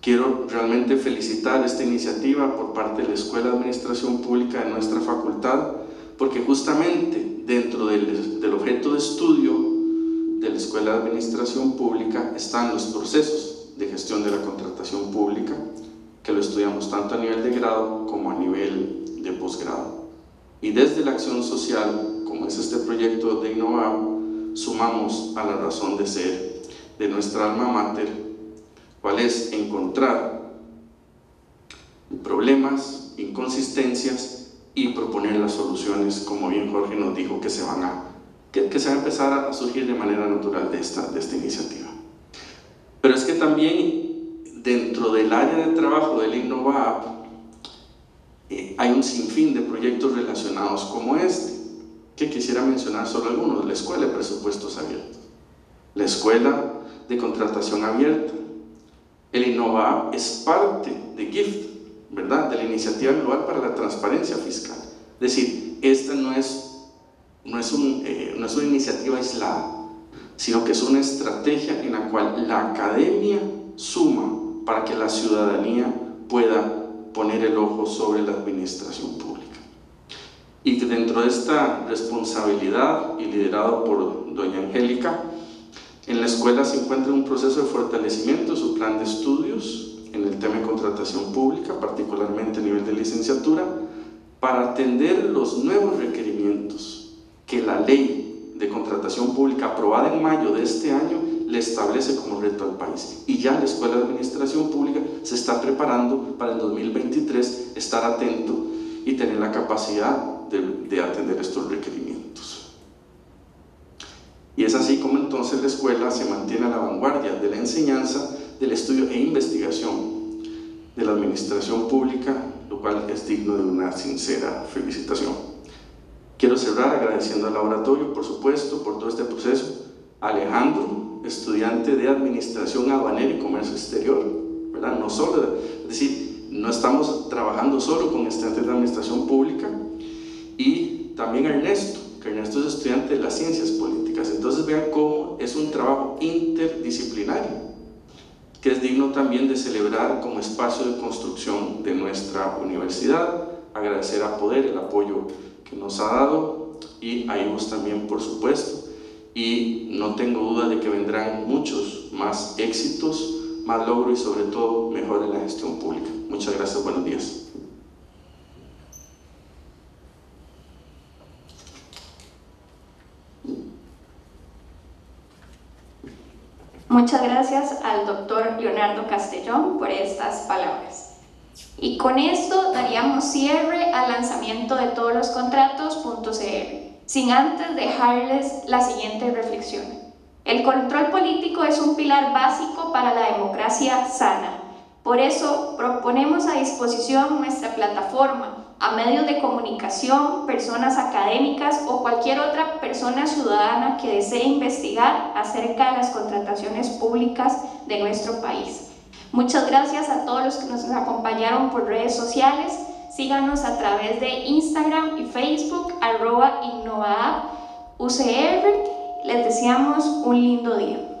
Quiero realmente felicitar esta iniciativa por parte de la Escuela de Administración Pública de nuestra facultad, porque justamente dentro del, del objeto de estudio de la Escuela de Administración Pública están los procesos de gestión de la contratación pública, que lo estudiamos tanto a nivel de grado como a nivel de posgrado. Y desde la acción social, como es este proyecto de Innovar, sumamos a la razón de ser de nuestra alma mater, cual es encontrar problemas, inconsistencias y proponer las soluciones, como bien Jorge nos dijo, que se van a, que se va a empezar a surgir de manera natural de esta, de esta iniciativa. Pero es que también dentro del área de trabajo del InnovaApp eh, hay un sinfín de proyectos relacionados como este, que quisiera mencionar solo algunos, la Escuela de Presupuestos Abiertos, la Escuela de Contratación Abierta, el INNOVA es parte de GIFT, ¿verdad? De la Iniciativa Global para la Transparencia Fiscal. Es decir, esta no es, no es, un, eh, no es una iniciativa aislada, sino que es una estrategia en la cual la academia suma para que la ciudadanía pueda poner el ojo sobre la administración pública. Y que dentro de esta responsabilidad y liderado por doña Angélica, en la escuela se encuentra un proceso de fortalecimiento de su plan de estudios en el tema de contratación pública, particularmente a nivel de licenciatura, para atender los nuevos requerimientos que la ley de contratación pública aprobada en mayo de este año le establece como reto al país. Y ya la Escuela de Administración Pública se está preparando para el 2023 estar atento y tener la capacidad de, de atender estos requerimientos. Y es así como entonces la escuela se mantiene a la vanguardia de la enseñanza, del estudio e investigación de la administración pública, lo cual es digno de una sincera felicitación. Quiero cerrar agradeciendo al laboratorio, por supuesto, por todo este proceso, Alejandro, estudiante de Administración Aduanera y Comercio Exterior, ¿verdad? No solo, es decir, no estamos trabajando solo con estudiantes de Administración Pública y también Ernesto, que Ernesto es estudiante de las Ciencias Políticas. Entonces vean cómo es un trabajo interdisciplinario, que es digno también de celebrar como espacio de construcción de nuestra universidad, agradecer a Poder el apoyo nos ha dado y a IVOS también, por supuesto y no tengo duda de que vendrán muchos más éxitos, más logros y sobre todo mejor en la gestión pública. Muchas gracias, buenos días. Muchas gracias al doctor Leonardo Castellón por estas palabras. Y con esto daríamos cierre al lanzamiento de todos los contratos.cr sin antes dejarles la siguiente reflexión. El control político es un pilar básico para la democracia sana. Por eso proponemos a disposición nuestra plataforma a medios de comunicación, personas académicas o cualquier otra persona ciudadana que desee investigar acerca de las contrataciones públicas de nuestro país. Muchas gracias a todos los que nos acompañaron por redes sociales. Síganos a través de Instagram y Facebook, arroba UCR. Les deseamos un lindo día.